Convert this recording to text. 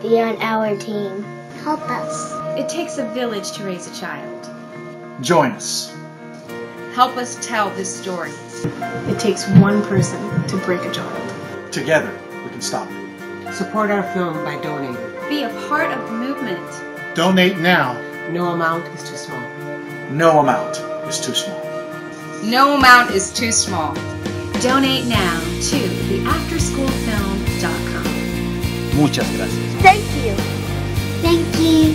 be on our team. Help us. It takes a village to raise a child. Join us. Help us tell this story. It takes one person to break a child. Together, we can stop it. Support our film by donating. Be a part of the movement. Donate now. No amount is too small. No amount is too small. No amount is too small. Donate now to theafterschoolfilm.com. Muchas gracias. Thank you. Thank you.